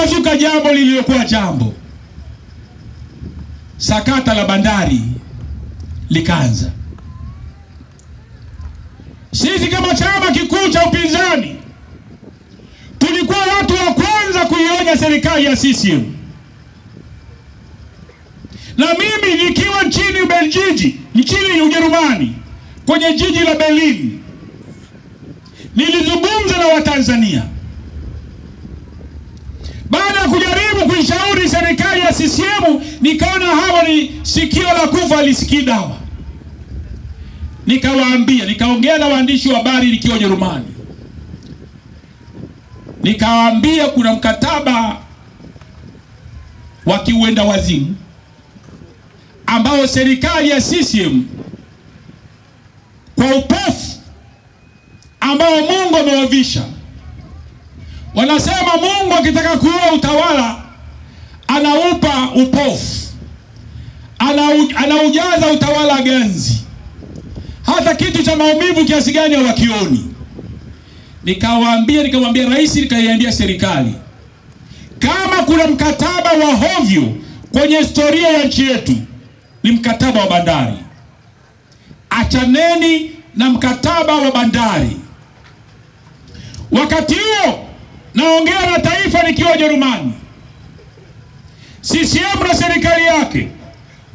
likazuka jambo lililokuwa jambo, sakata la bandari likaanza. Sisi kama chama kikuu cha upinzani tulikuwa watu wa kwanza kuionya serikali ya CCM, na mimi nikiwa nchini Ubelgiji, nchini Ujerumani, kwenye jiji la Berlin, nilizungumza na Watanzania baada ya kujaribu kuishauri serikali ya CCM, nikaona hawa ni sikio la kufa lisikii dawa. Nikawaambia, nikaongea na waandishi wa habari nikiwa Ujerumani, nikawaambia kuna mkataba wa kiuenda wazimu ambao serikali ya CCM kwa upofu ambao Mungu amewavisha Wanasema Mungu akitaka kuua utawala anaupa upofu, anaujaza utawala ganzi, hata kitu cha maumivu kiasi gani hawakioni. Nikawaambia, nikamwambia rais, nikaiambia serikali, kama kuna mkataba wa hovyo kwenye historia ya nchi yetu ni mkataba wa bandari. Achaneni na mkataba wa bandari. Wakati huo naongea na taifa nikiwa Jerumani. CCM na serikali yake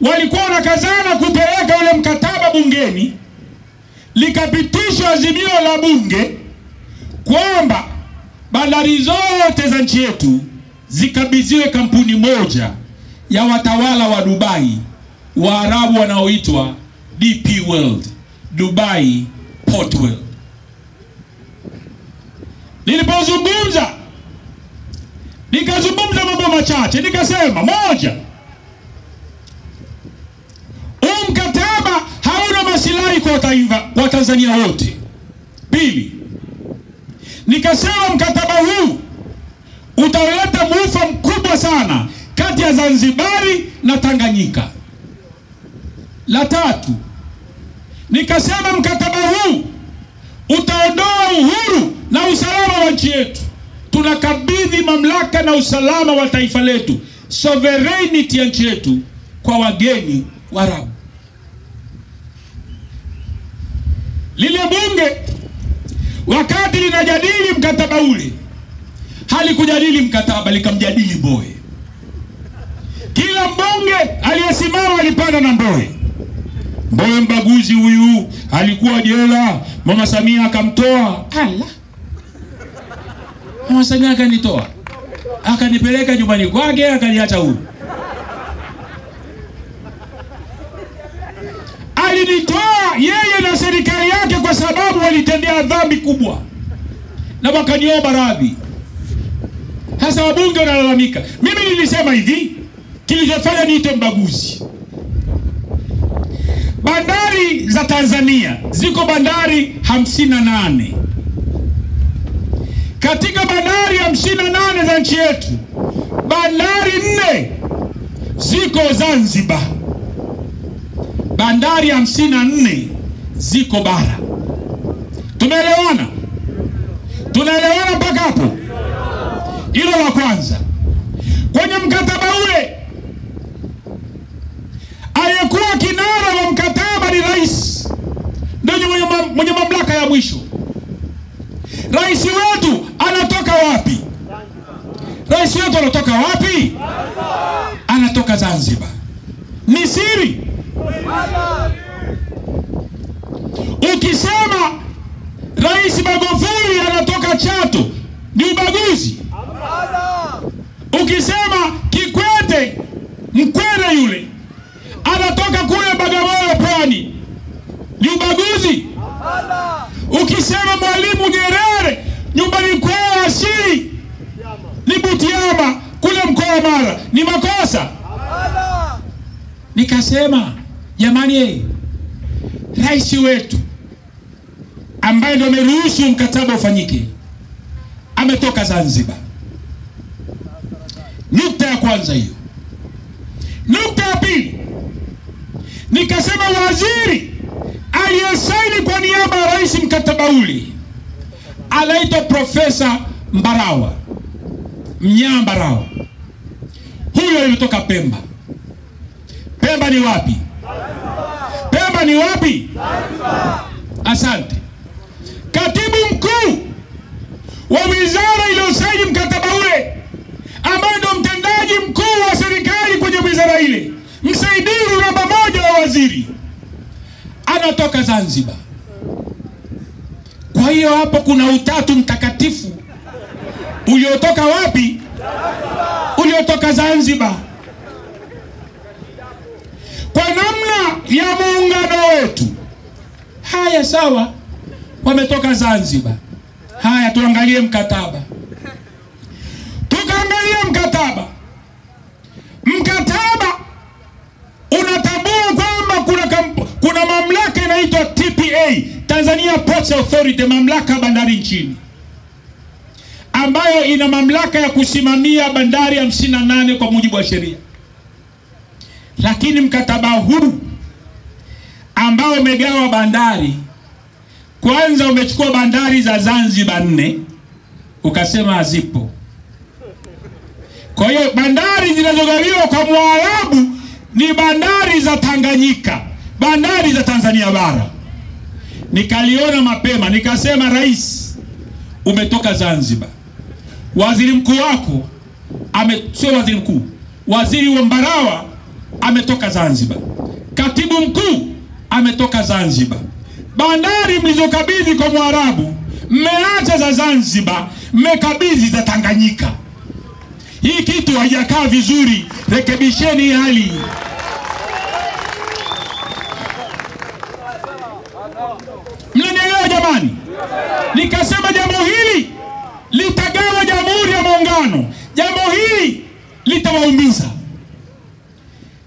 walikuwa wanakazana kupeleka ule mkataba bungeni, likapitishwa azimio la bunge kwamba bandari zote za nchi yetu zikabidhiwe kampuni moja ya watawala wa Dubai, Waarabu wanaoitwa DP World, Dubai Port World. Nilipozungumza nikazungumza mambo machache, nikasema moja, huu mkataba hauna masilahi kwa taifa, kwa Tanzania wote. Pili, nikasema mkataba huu utaleta mufa mkubwa sana kati ya Zanzibari na Tanganyika. La tatu, nikasema mkataba huu utaondoa uhuru na usalama wa nchi yetu. Tunakabidhi mamlaka na usalama wa taifa letu, sovereignty ya nchi yetu kwa wageni Waarabu. Lile bunge wakati linajadili mkataba ule halikujadili mkataba, likamjadili Mbowe. Kila mbunge aliyesimama alipanda na Mbowe. Mbowe mbaguzi huyu, alikuwa jela, mama Samia akamtoa. Ala, mama Samia akanitoa, akanipeleka nyumbani kwake, akaniacha huru. Alinitoa yeye na serikali yake kwa sababu walitendea dhambi kubwa na wakaniomba radhi. Sasa wabunge wanalalamika. Mimi nilisema hivi, kilichofanya niite mbaguzi Bandari za Tanzania ziko bandari hamsini na nane. Katika bandari hamsini na nane za nchi yetu, bandari nne ziko Zanzibar, bandari hamsini na nne ziko bara. Tumeelewana? Tunaelewana mpaka hapo? Hilo la kwanza. Kwenye mkataba ule aliyekuwa kinara wa mkataba ni rais, ndio mwenye, mamlaka ya mwisho. Rais wetu wapi? Rais wetu anatoka wapi? Anatoka Zanzibar. Misiri. Ukisema Rais Magufuli anatoka Chato ni ubaguzi. Ukisema Kikwete Mkwere yule anatoka kule Bagamoyo Pwani ni ubaguzi. Ukisema Mwalimu Nyerere nyumbani kwao asili ni Butiama kule mkoa wa Mara ni makosa. Nikasema jamani, rais wetu ambaye ndo ameruhusu mkataba ufanyike ametoka Zanzibar. Nukta ya kwanza hiyo. Nukta ya pili, nikasema waziri aliyesaini kwa niaba ya rais mkataba ule anaitwa Profesa Mbarawa. Mnyambarao. Huyo alitoka Pemba. Pemba ni wapi? Pemba ni wapi? Asante. Katibu mkuu wa wizara iliyosaini mkataba ule, ambaye ndo mtendaji mkuu wa serikali kwenye wizara ile, msaidizi namba moja wa waziri, anatoka Zanzibar. Kwa hiyo hapo kuna utatu mtakatifu uliotoka wapi? Uliotoka Zanzibar. Kwa namna ya muungano wetu, haya sawa, wametoka Zanzibar. Haya, tuangalie mkataba. Tukaangalia mkataba. Mkataba unatambua kwamba kuna, kuna mamlaka inaitwa TPA, Tanzania Ports Authority, mamlaka bandari nchini, ambayo ina mamlaka ya kusimamia bandari 58 kwa mujibu wa sheria. Lakini mkataba huu ambao umegawa bandari kwanza umechukua bandari za Zanzibar nne ukasema hazipo. Kwa hiyo bandari zinazogawiwa kwa Mwarabu ni bandari za Tanganyika, bandari za Tanzania bara. Nikaliona mapema nikasema, rais, umetoka Zanzibar, waziri mkuu wako ame, sio waziri mkuu, waziri wa Mbarawa ametoka Zanzibar, katibu mkuu ametoka Zanzibar bandari mlizokabidhi kwa Mwarabu mmeacha za Zanzibar, mmekabidhi za Tanganyika. Hii kitu haijakaa vizuri, rekebisheni hali. Mnanielewa jamani? Nikasema jambo hili litagawa Muungano, jambo hili litawaumiza.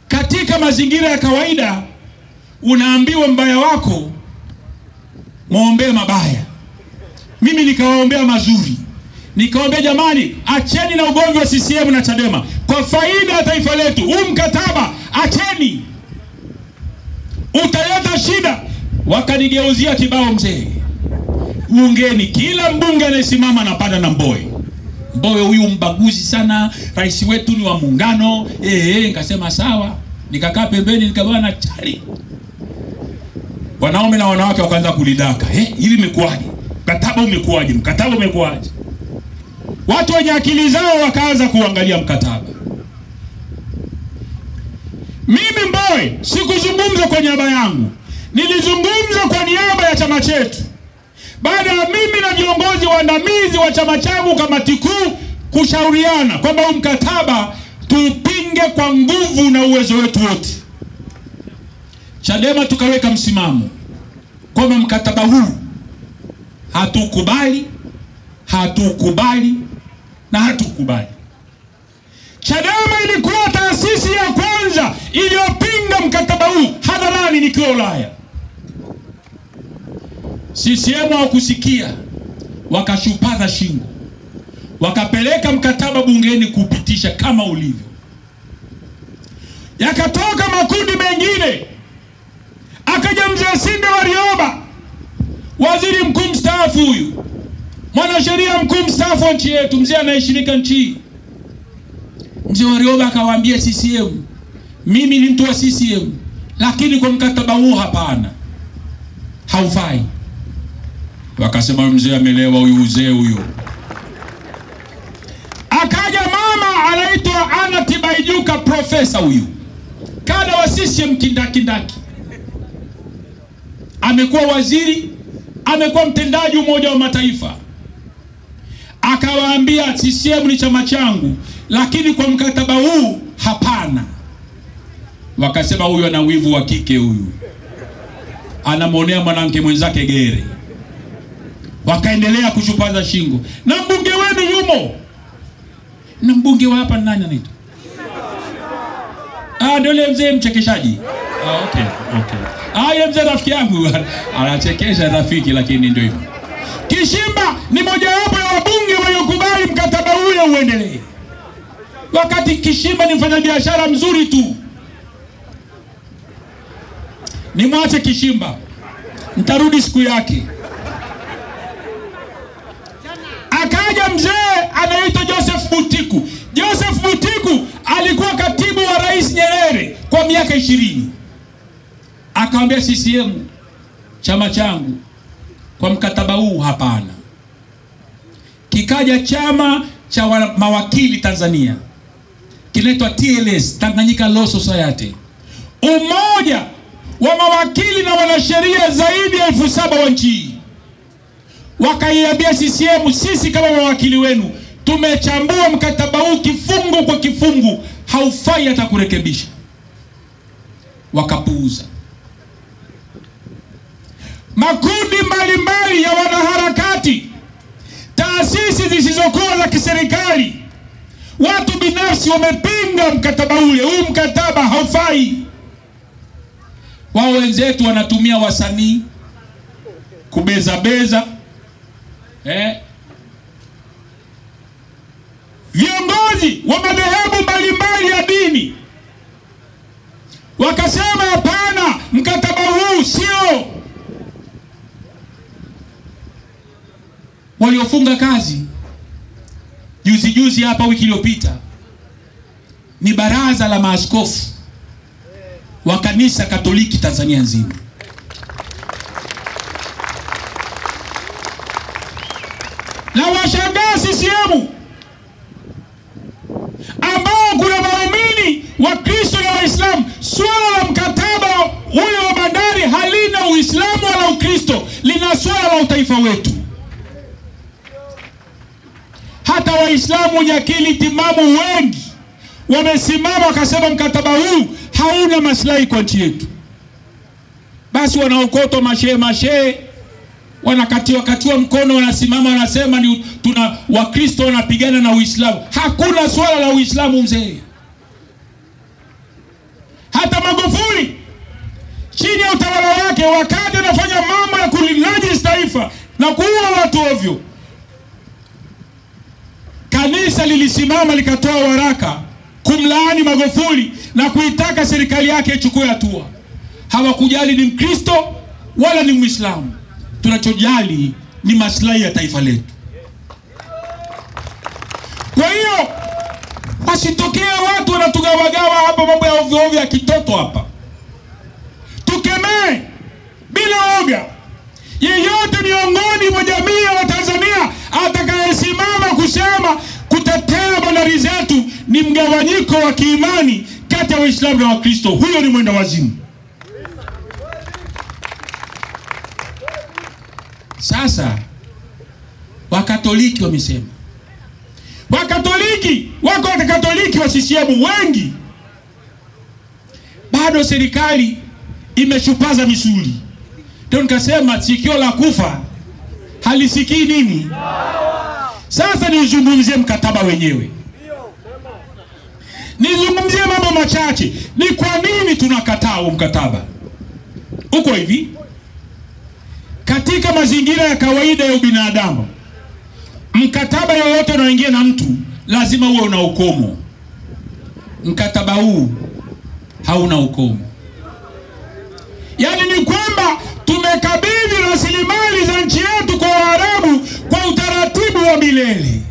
Katika mazingira ya kawaida, unaambiwa mbaya wako mwombee mabaya. Mimi nikawaombea mazuri, nikawaombea jamani, acheni na ugomvi wa CCM na Chadema kwa faida ya taifa letu. Huu mkataba acheni, utaleta shida. Wakanigeuzia kibao mzee, bungeni kila mbunge anayesimama anapanda na Mbowe. Mbowe huyu mbaguzi sana, rais wetu ni wa muungano. Eh, eh, nikasema sawa, nikakaa pembeni nikawa na chali wanaume na wanawake wakaanza kulidaka eh, hivi imekuwaje? Mkataba umekuwaje? Mkataba umekuwaje? Watu wenye akili zao wakaanza kuangalia mkataba. Mimi Mbowe sikuzungumza kwa niaba yangu, nilizungumza kwa niaba ya chama chetu, baada ya mimi na viongozi waandamizi wa chama changu, kamati kuu, kushauriana kwamba huu mkataba tupinge kwa nguvu na uwezo wetu wote. Chadema tukaweka msimamo kwamba mkataba huu hatukubali, hatukubali na hatukubali. Chadema ilikuwa taasisi ya kwanza iliyopinga mkataba huu hadharani nikiwa Ulaya. CCM hawakusikia, wakashupaza shingo, wakapeleka mkataba bungeni kupitisha kama ulivyo. Yakatoka makundi mengine akaja mzee Sinde Warioba, waziri mkuu mstaafu huyu, mwanasheria mkuu mstaafu wa nchi yetu, mzee anayeshirika nchi hii. Mzee Warioba akawaambia CCM, mimi ni mtu wa CCM, lakini kwa mkataba huu hapana, haufai. Wakasema mzee amelewa huyu, uzee huyu. Akaja mama anaitwa Anna Tibaijuka, profesa huyu, kada wa CCM kindakindaki amekuwa waziri, amekuwa mtendaji Umoja wa Mataifa. Akawaambia CCM ni chama changu, lakini kwa mkataba huu hapana. Wakasema huyu ana wivu wa kike, huyu anamwonea mwanamke mwenzake gere. Wakaendelea kushupaza shingo, na mbunge wenu yumo, na mbunge wa hapa nani anaitwa? Ah, ndio mzee mchekeshaji. Ah, okay, okay. Ah, mzee rafiki yangu anachekesha rafiki, lakini ndio hivyo. Kishimba ni mojawapo ya wabunge waliokubali mkataba huyo uendelee, wakati Kishimba ni mfanyabiashara mzuri tu. Nimwache Kishimba, ntarudi siku yake. Akaja mzee anaitwa Joseph Butiku. Joseph Butiku alikuwa katibu wa Rais Nyerere kwa miaka ishirini. Akamwambia CCM, chama changu, kwa mkataba huu hapana. Kikaja chama cha mawakili Tanzania kinaitwa TLS, Tanganyika Law Society, umoja wa mawakili na wanasheria zaidi ya elfu saba wa nchi hii wakaiambia CCM, sisi kama mawakili wenu tumechambua mkataba huu kifungu kwa kifungu, haufai hata kurekebisha. Wakapuuza. Makundi mbalimbali ya wanaharakati, taasisi zisizokuwa za kiserikali, watu binafsi wamepinga mkataba ule. Huu mkataba haufai. Wao wenzetu wanatumia wasanii kubezabeza eh. Viongozi wa madhehebu mbalimbali ya dini wakasema hapana, mkataba huu sio. Waliofunga kazi juzi juzi hapa wiki iliyopita ni baraza la maaskofu wa kanisa Katoliki Tanzania nzima. Na washangaa CCM ambao kuna waumini wa Kristo na Waislamu, swala la mkataba ule wa bandari halina Uislamu wala Ukristo, lina swala la utaifa wetu. Hata Waislamu wenye akili timamu wengi wamesimama wakasema mkataba huu hauna maslahi kwa nchi yetu. Basi wanaokotwa mashehe mashehe wanakatiwa katiwa mkono, wanasimama wanasema ni tuna Wakristo wanapigana na Uislamu. Hakuna swala la Uislamu mzee. Hata Magufuli chini ya utawala wake, wakati anafanya mambo ya kulinajisi taifa na kuua watu ovyo, kanisa lilisimama likatoa waraka kumlaani Magufuli na kuitaka serikali yake ichukue hatua. Hawakujali ni Mkristo wala ni Mwislamu. Tunachojali ni maslahi ya taifa letu. Kwa hiyo wasitokee watu wanatugawagawa hapa, mambo ya ovyo ovyo ya kitoto hapa. Bila oga yeyote miongoni mwa jamii ya Watanzania atakayesimama kusema kutetea bandari zetu ni mgawanyiko wa kiimani kati ya Waislamu na Wakristo, huyo ni mwenda wazimu. Sasa Wakatoliki wamesema, Wakatoliki wako Wakatoliki wa CCM wengi, bado serikali imeshupaza misuli. Ndio nikasema sikio la kufa halisikii nini. Sasa nizungumzie mkataba wenyewe, nizungumzie mambo machache. Ni kwa nini tunakataa huu mkataba? Uko hivi, katika mazingira ya kawaida ya ubinadamu, mkataba yoyote unaoingia na mtu lazima uwe una ukomo. Mkataba huu hauna ukomo. Yaani ni kwamba tumekabidhi rasilimali za nchi yetu kwa Waarabu kwa utaratibu wa milele.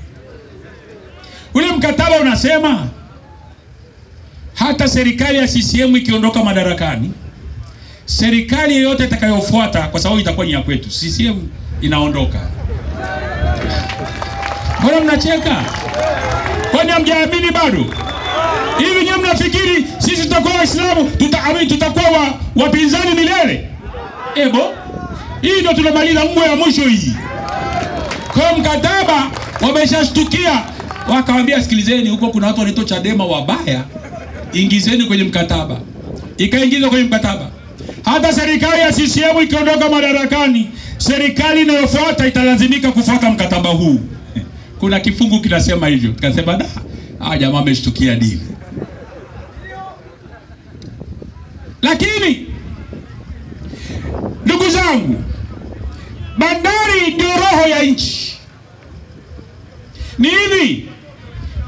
Ule mkataba unasema hata serikali ya CCM ikiondoka madarakani, serikali yoyote itakayofuata, kwa sababu itakuwa ni ya kwetu, CCM inaondoka. Mbona mnacheka? Kwani hamjaamini bado? Hivi nyewe mnafikiri sisi tutakuwa Waislamu tuta, ami, tutakuwa wa, wapinzani milele? Ebo, hii ndio tunamaliza mbwe ya mwisho hii. Kwa mkataba wameshashtukia, wakawambia sikilizeni, huko kuna watu wanaitwa Chadema wabaya, ingizeni kwenye mkataba. Ikaingizwa kwenye mkataba. Hata serikali ya CCM ikiondoka madarakani, serikali inayofuata italazimika kufuata mkataba huu. Kuna kifungu kinasema hivyo, tukasema da, hawa jamaa ameshtukia dini. Lakini ndugu zangu, bandari ndio roho ya nchi. Ni hivi,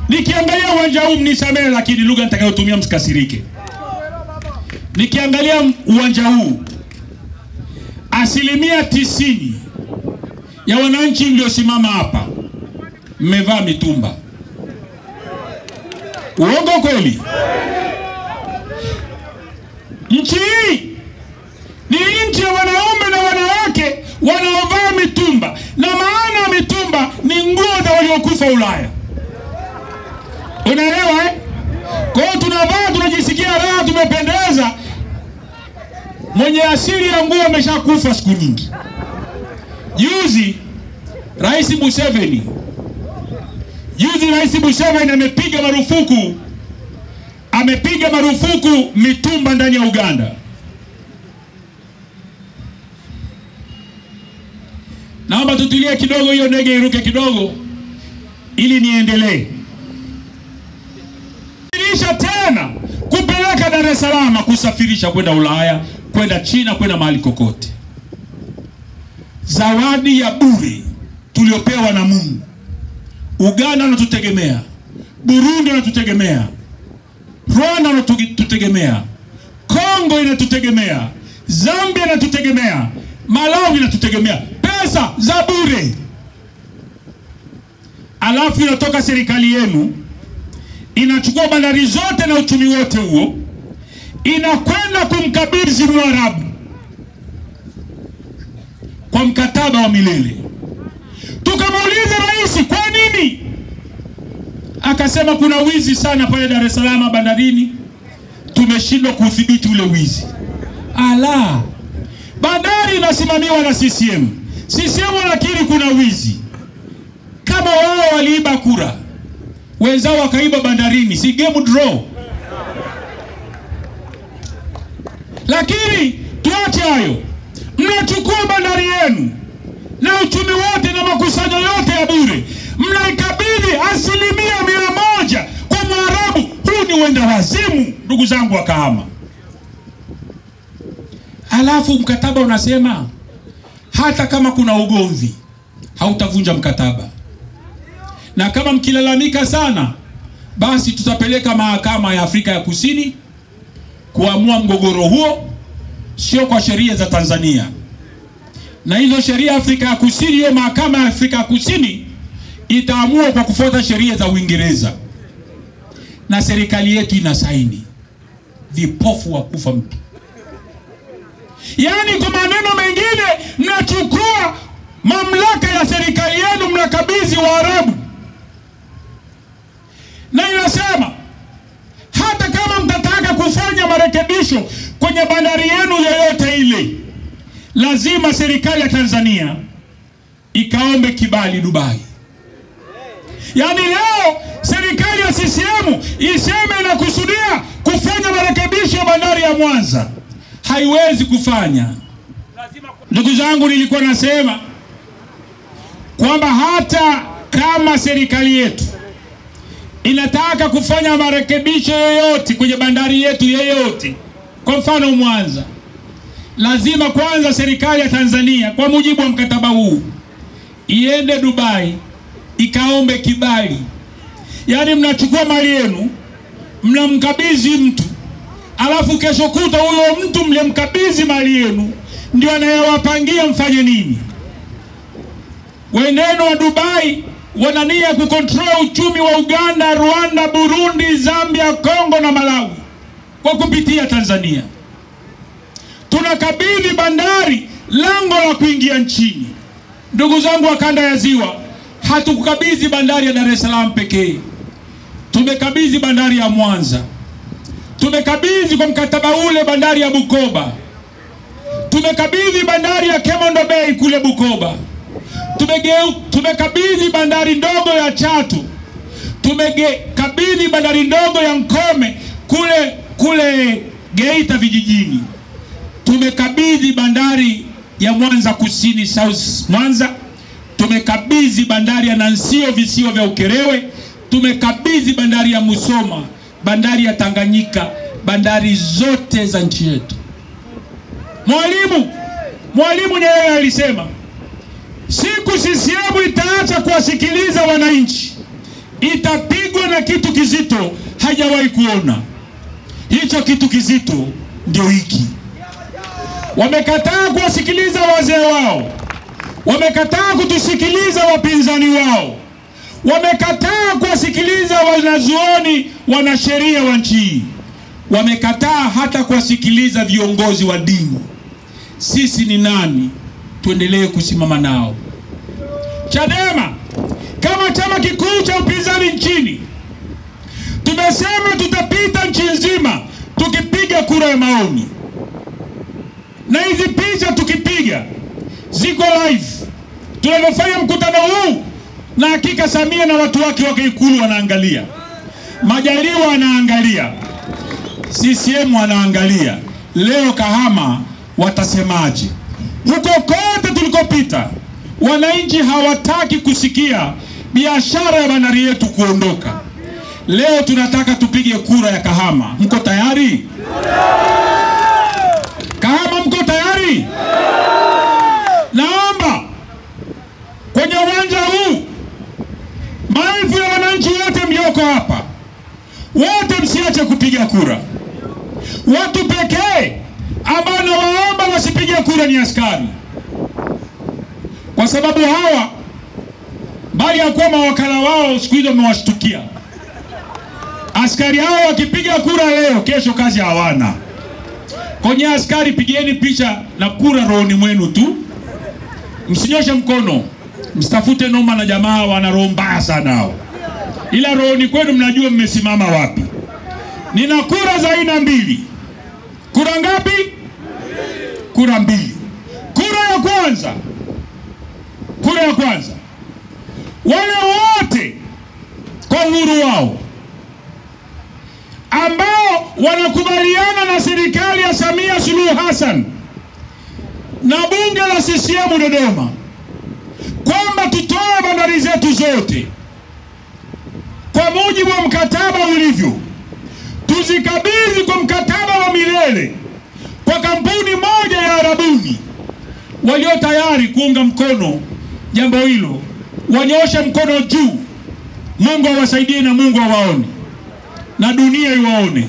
nikiangalia uwanja huu, mnisamehe, lakini lugha nitakayotumia msikasirike. Nikiangalia uwanja huu, asilimia tisini ya wananchi mliosimama hapa mmevaa mitumba. Uongo kweli? Nchi hii ni nchi ya wanaume na wanawake wanaovaa mitumba, na maana ya mitumba ni nguo za waliokufa Ulaya. Unaelewa eh? Kwa hiyo tunavaa, tunajisikia raha, tumependeza. Mwenye asili ya nguo ameshakufa siku nyingi. Juzi Rais Museveni, juzi Rais Museveni amepiga marufuku, amepiga marufuku mitumba ndani ya Uganda. Naomba tutulie kidogo, hiyo ndege iruke kidogo ili niendelee. kusafirisha tena kupeleka Dar es Salaam, kusafirisha kwenda Ulaya, kwenda China, kwenda mahali kokote. Zawadi ya bure tuliopewa na Mungu. Uganda anatutegemea, Burundi anatutegemea, Rwanda anatutegemea, Kongo inatutegemea, Zambia inatutegemea, Malawi inatutegemea, pesa za bure. Alafu inatoka serikali yenu inachukua bandari zote na uchumi wote huo, inakwenda kumkabidhi Mwarabu kwa mkataba wa milele. Tukamuuliza rais, kwa nini? Akasema kuna wizi sana pale Dar es Salaam bandarini, tumeshindwa kuudhibiti ule wizi. Ala, bandari inasimamiwa na CCM. CCM wanakiri kuna wizi. Kama wao waliiba kura, wenzao wakaiba bandarini, si game draw? Lakini tuache hayo, mnachukua bandari yenu na uchumi wote na makusanyo yote ya bure, mnaikabidhi asilimia mia moja kwa Mwarabu. Huu ni uenda wazimu, ndugu zangu wa Kahama. Alafu mkataba unasema hata kama kuna ugomvi hautavunja mkataba, na kama mkilalamika sana, basi tutapeleka mahakama ya Afrika ya Kusini kuamua mgogoro huo, sio kwa sheria za Tanzania na hizo sheria ya Afrika ya Kusini, hiyo mahakama ya Afrika ya Kusini itaamua kwa kufuata sheria za Uingereza, na serikali yetu ina saini. Vipofu wa kufa mtu. Yaani, kwa maneno mengine, mnachukua mamlaka ya serikali yenu mnakabidhi Waarabu, na inasema hata kama mtataka kufanya marekebisho kwenye bandari yenu yoyote ile lazima serikali ya Tanzania ikaombe kibali Dubai. Yaani leo serikali ya CCM iseme inakusudia kufanya marekebisho bandari ya Mwanza, haiwezi kufanya. Ndugu zangu, nilikuwa nasema kwamba hata kama serikali yetu inataka kufanya marekebisho yoyote kwenye bandari yetu yoyote, kwa mfano Mwanza lazima kwanza serikali ya Tanzania kwa mujibu wa mkataba huu iende Dubai ikaombe kibali. Yaani mnachukua mali yenu mnamkabidhi mtu, alafu kesho kuta huyo mtu mlimkabidhi mali yenu ndio anayewapangia mfanye nini. Weneno wa Dubai wanania kukontrol uchumi wa Uganda, Rwanda, Burundi, Zambia, Kongo na Malawi kwa kupitia Tanzania tunakabidhi bandari lango la kuingia nchini. Ndugu zangu wa kanda ya Ziwa, hatukukabidhi bandari ya Dar es Salaam pekee, tumekabidhi bandari ya Mwanza, tumekabidhi kwa mkataba ule bandari ya Bukoba, tumekabidhi bandari ya Kemondo Bay kule Bukoba, tumekabidhi bandari ndogo ya Chatu, tumekabidhi bandari ndogo ya Mkome kule kule Geita vijijini. Tumekabidhi bandari ya Mwanza Kusini South Mwanza, tumekabidhi bandari ya Nansio visiwa vya Ukerewe, tumekabidhi bandari ya Musoma, bandari ya Tanganyika, bandari zote za nchi yetu. Mwalimu Mwalimu Nyerere alisema siku CCM itaacha kuwasikiliza wananchi, itapigwa na kitu kizito hajawahi kuona. Hicho kitu kizito ndio hiki wamekataa kuwasikiliza wazee wao, wamekataa kutusikiliza wapinzani wao, wamekataa kuwasikiliza wanazuoni, wanasheria wa nchi hii, wamekataa hata kuwasikiliza viongozi wa dini. Sisi ni nani tuendelee kusimama nao? Chadema kama chama kikuu cha upinzani nchini tumesema tutapita nchi nzima tukipiga kura ya maoni, na hizi picha tukipiga ziko live tunavyofanya mkutano huu, na hakika Samia na watu wake wake Ikulu wanaangalia, Majaliwa anaangalia, CCM wanaangalia. Leo Kahama watasemaje? Huko kote tulikopita, wananchi hawataki kusikia biashara ya bandari yetu kuondoka. Leo tunataka tupige kura ya Kahama. Mko tayari? Kahama, mko tayari? Naomba kwenye uwanja huu maelfu ya wananchi wote mlioko hapa, wote msiache kupiga kura. Watu pekee ambao nawaomba wasipige kura ni askari, kwa sababu hawa bali ya kuwa mawakala wao siku hizo wamewashtukia. Askari hao wakipiga kura leo, kesho kazi hawana. Kwenye askari, pigieni picha na kura rohoni mwenu tu, msinyoshe mkono, msitafute noma na jamaa wana roho mbaya sana hao, ila rohoni kwenu mnajua mmesimama wapi. Nina kura za aina mbili. Kura ngapi? Kura mbili. Kura ya kwanza, kura ya kwanza, wale wote kwa uhuru wao ambao wanakubaliana na serikali ya Samia Suluhu Hassan na bunge la CCM Dodoma kwamba tutoe bandari zetu zote mujibu wa mkataba ulivyo, tuzikabidhi kwa mkataba wa milele kwa kampuni moja ya Arabuni. Walio tayari kuunga mkono jambo hilo wanyooshe mkono juu. Mungu awasaidie na Mungu awaone na dunia iwaone.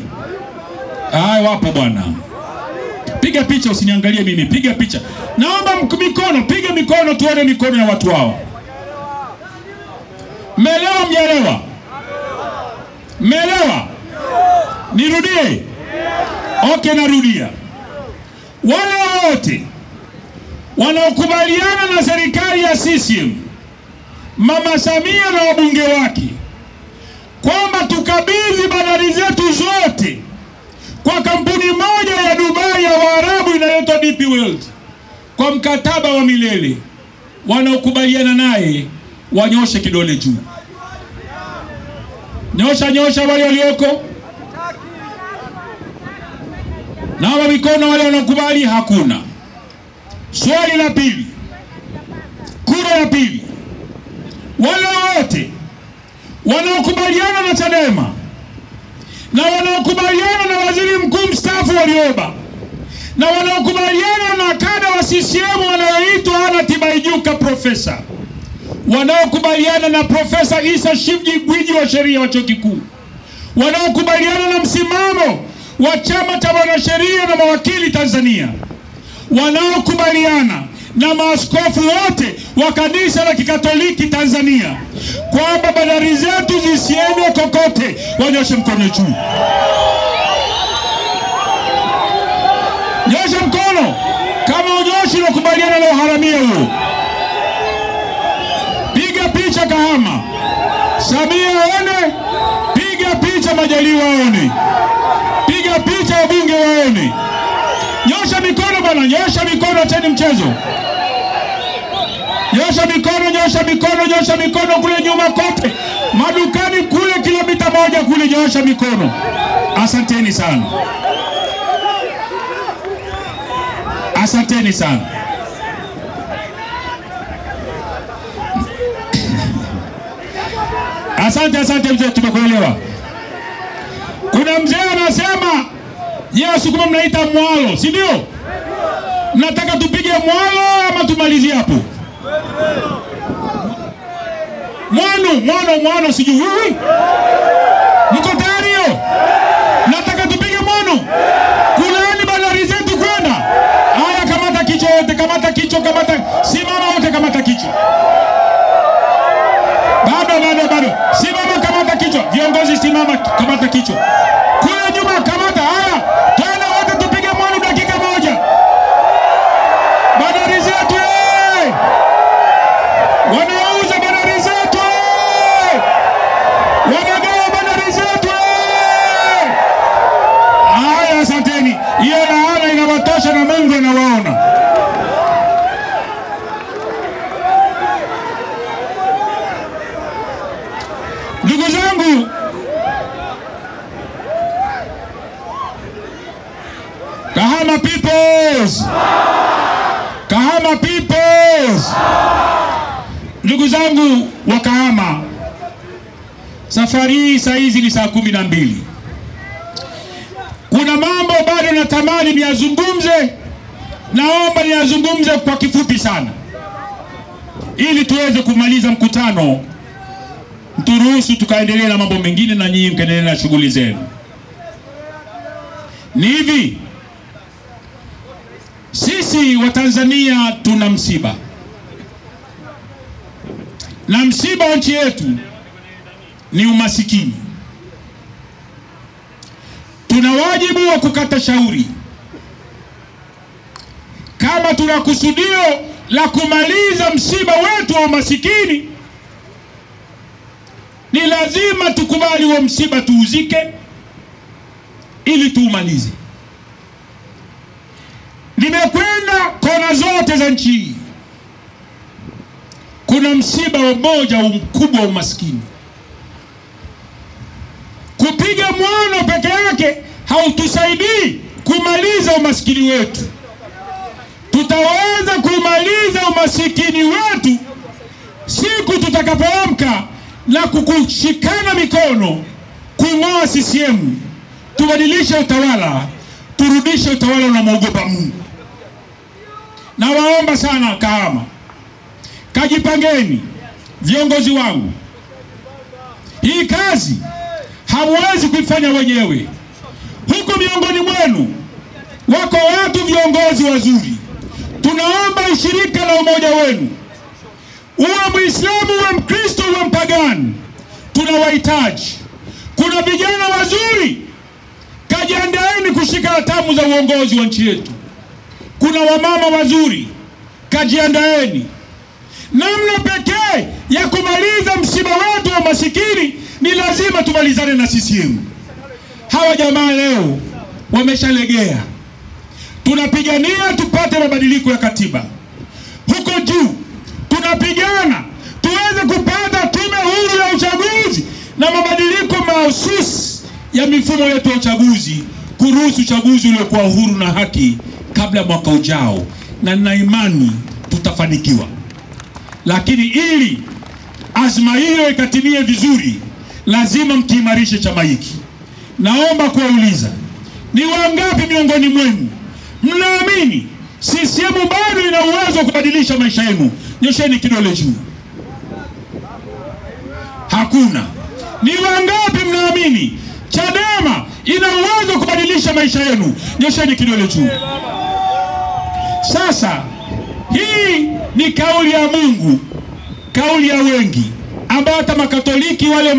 Haya, wapo bwana. Piga picha, usiniangalie mimi, piga picha. Naomba mikono, piga mikono, tuone mikono ya watu hao. Mmeelewa? Mjaelewa? Mmeelewa? Nirudie? Okay, narudia. Wale wote wanaokubaliana na serikali ya CCM, Mama Samia na wabunge wake kwamba tukabidhi bandari zetu zote kwa kampuni moja ya Dubai ya Waarabu inayoitwa DP World kwa mkataba wa milele. Wanaokubaliana naye wanyoshe kidole juu. Nyosha, nyosha wale walioko. Nawa mikono wale wanakubali, hakuna. Swali la pili, kura ya pili, wale wote wanaokubaliana na Chadema na wanaokubaliana na waziri mkuu mstaafu Warioba na wanaokubaliana na kada wa CCM wanaoitwa Anna Tibaijuka profesa, wanaokubaliana na Profesa Isa Shivji Gwiji wa sheria wa chuo kikuu, wanaokubaliana na msimamo wa chama cha wanasheria na mawakili Tanzania, wanaokubaliana na maaskofu wote wa kanisa la Kikatoliki Tanzania kwamba bandari zetu zisiende kokote, wanyoshe mkono juu. Nyosha mkono kama unyoshi unakubaliana na uharamia huo. Picha Kahama, Samia aone. Piga picha Majaliwa aone. Piga picha wabunge waone. Nyosha mikono bwana, nyosha mikono, acheni mchezo. Nyosha mikono, nyosha mikono, nyosha mikono kule nyuma kote, madukani kule, kilomita moja kule, nyosha mikono. Asanteni sana, asanteni sana. Asante, asante mzee, tumekuelewa. Kuna mzee anasema yeye Wasukuma mnaita mwalo, si ndio? Mnataka tupige mwalo ama tumalizie hapo? Mwano, mwano, mwano, sijui wewe. Mko tayari hiyo? Nataka tupige mwano. Kulaani bandari zetu kwenda. Haya, kamata kichwa yote, kamata kichwa, kamata. Simama wote, kamata kichwa. Viongozi simama, kamata kichwa. Zangu wa Kahama, safari hii saa hizi ni saa kumi na mbili. Kuna mambo bado natamani niyazungumze, naomba niyazungumze kwa kifupi sana, ili tuweze kumaliza mkutano mturuhusu tukaendelea na mambo mengine na nyinyi mkaendelea na shughuli zenu. Ni hivi, sisi Watanzania tuna msiba, na msiba wa nchi yetu ni umasikini. Tuna wajibu wa kukata shauri kama tuna kusudio la kumaliza msiba wetu wa umasikini ni lazima tukubali huo msiba tuuzike ili tuumalize. Nimekwenda kona zote za nchi hii, kuna msiba mmoja mkubwa wa umaskini. Kupiga mwano peke yake hautusaidii kumaliza umaskini wetu. Tutaweza kumaliza umasikini wetu siku tutakapoamka na kukushikana mikono kung'oa CCM, tubadilishe utawala, turudishe utawala unamwogopa Mungu. Nawaomba sana Kahama, kajipangeni, viongozi wangu, hii kazi hamwezi kuifanya wenyewe. Huko miongoni mwenu wako watu viongozi wazuri, tunaomba ushirika na umoja wenu uwe Mwislamu uwe Mkristo uwe mpagani, tunawahitaji. Kuna vijana wazuri, kajiandaeni kushika hatamu za uongozi wa nchi yetu. Kuna wamama wazuri, kajiandaeni. Namna pekee ya kumaliza msiba wetu wa masikini ni lazima tumalizane na CCM. Hawa jamaa leo wameshalegea, tunapigania tupate mabadiliko ya katiba huko juu tunapigana tuweze kupata tume huru ya uchaguzi na mabadiliko mahususi ya mifumo yetu ya uchaguzi, kuruhusu uchaguzi uliokuwa huru na haki kabla ya mwaka ujao, na nina imani tutafanikiwa. Lakini ili azma hiyo ikatimie vizuri, lazima mkiimarishe chama hiki. Naomba kuwauliza, ni wangapi miongoni mwenu mnaamini CCM bado ina uwezo wa kubadilisha maisha yenu? Nyosheni kidole juu. Hakuna. Ni wangapi mnaamini Chadema ina uwezo wa kubadilisha maisha yenu? Nyosheni kidole juu. Sasa hii ni kauli ya Mungu, kauli ya wengi, ambao hata makatoliki wale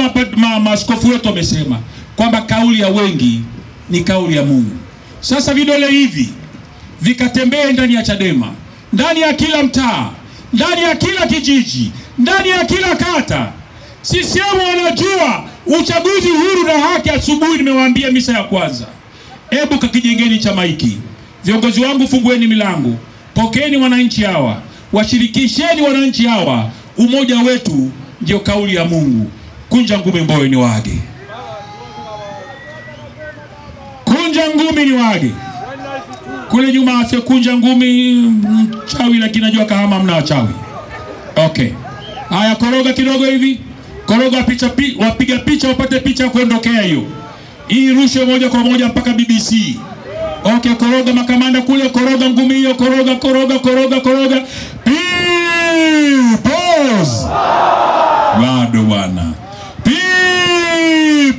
maaskofu ma, wetu wamesema kwamba kauli ya wengi ni kauli ya Mungu. Sasa vidole hivi vikatembee ndani ya Chadema, ndani ya kila mtaa, ndani ya kila kijiji, ndani ya kila kata. CCM wanajua uchaguzi huru na haki. Asubuhi nimewaambia misa ya kwanza, hebu kakijengeni chama hiki. Viongozi wangu, fungueni milango, pokeeni wananchi hawa, washirikisheni wananchi hawa. Umoja wetu ndio kauli ya Mungu. Kunja ngumi Mbowe ni wage, kunja ngumi ni wage kule nyuma asiyekunja ngumi mchawi, lakini najua Kahama mna wachawi. Okay, haya, koroga kidogo hivi, koroga picha pi, wapiga picha wapate picha ya kuondokea hiyo, hii rushwe moja kwa moja mpaka BBC. Okay, koroga makamanda kule, koroga ngumi hiyo, koroga koroga koroga koroga. Peoples bado bwana, Peoples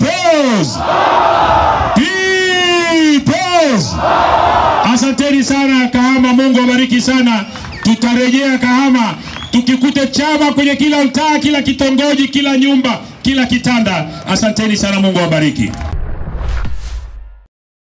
Peoples Asanteni sana Kahama, Mungu awabariki sana. Tutarejea Kahama tukikute chama kwenye kila mtaa, kila kitongoji, kila nyumba, kila kila kitanda. Asanteni sana, Mungu awabariki.